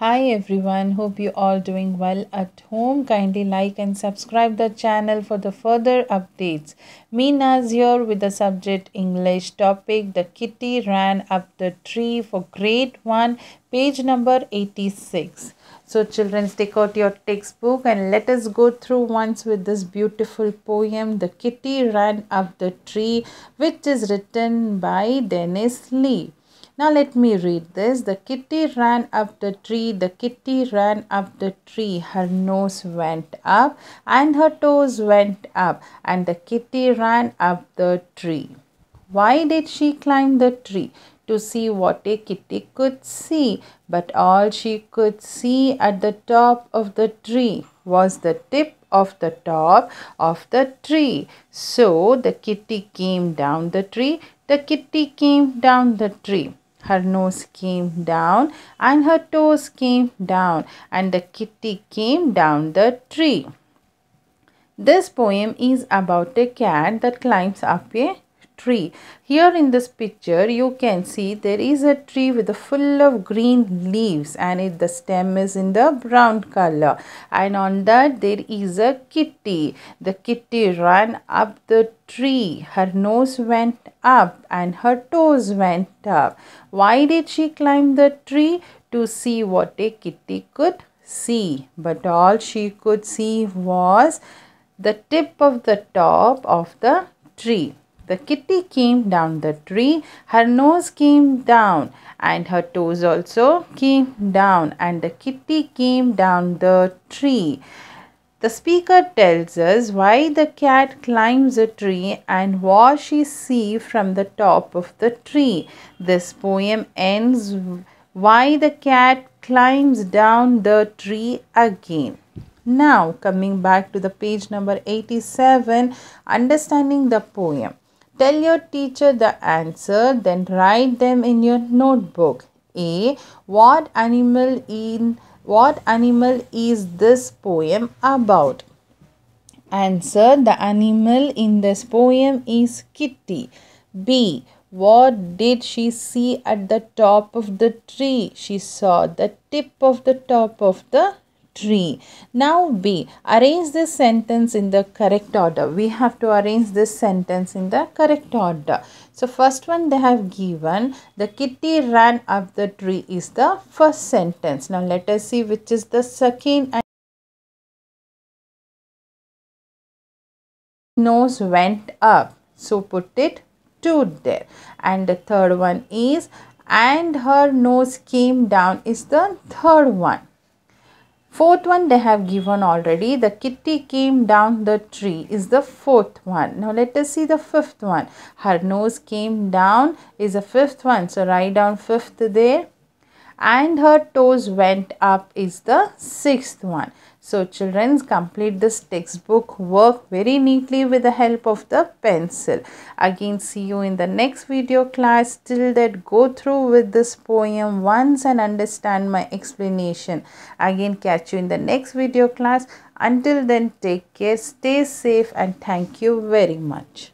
Hi everyone, hope you all doing well at home. Kindly like and subscribe the channel for the further updates. Me Naaz here with the subject English topic The Kitty Ran Up the Tree for grade 1, page number 86. So children take out your textbook and let us go through once with this beautiful poem The Kitty Ran Up the Tree which is written by Dennis Lee. Now let me read this. The kitty ran up the tree. The kitty ran up the tree. Her nose went up and her toes went up. And the kitty ran up the tree. Why did she climb the tree? To see what a kitty could see. But all she could see at the top of the tree was the tip of the top of the tree. So the kitty came down the tree. The kitty came down the tree. Her nose came down and her toes came down and the kitty came down the tree. This poem is about a cat that climbs up a tree. Here in this picture you can see there is a tree with a full of green leaves and it, the stem is in the brown color and on that there is a kitty. The kitty ran up the tree. Her nose went up and her toes went up. Why did she climb the tree? To see what a kitty could see. But all she could see was the tip of the top of the tree. The kitty came down the tree. Her nose came down and her toes also came down and the kitty came down the tree. The speaker tells us why the cat climbs a tree and what she sees from the top of the tree. This poem ends why the cat climbs down the tree again. Now coming back to the page number 87 understanding the poem. Tell your teacher the answer, then write them in your notebook. A. What animal in what animal is this poem about? Answer The animal in this poem is kitty. B. What did she see at the top of the tree? She saw the tip of the top of the tree. Now B. Arrange this sentence in the correct order. We have to arrange this sentence in the correct order. So first one they have given the kitty ran up the tree is the first sentence. Now let us see which is the second and nose went up. So put it to there. And the third one is and her nose came down is the third one. Fourth one they have given already. The kitty came down the tree is the fourth one. Now let us see the fifth one. Her nose came down is the fifth one. So write down fifth there. And her toes went up is the sixth one. So children complete this textbook work very neatly with the help of the pencil. Again see you in the next video class. Till that go through with this poem once and understand my explanation. Again catch you in the next video class. Until then take care, stay safe and thank you very much.